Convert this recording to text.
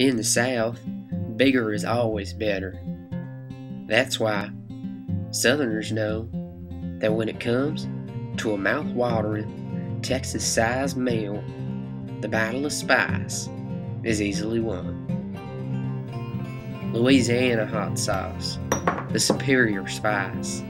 In the South, bigger is always better. That's why Southerners know that when it comes to a mouth-watering Texas-sized meal, the battle of spice is easily won. Louisiana hot sauce, the superior spice.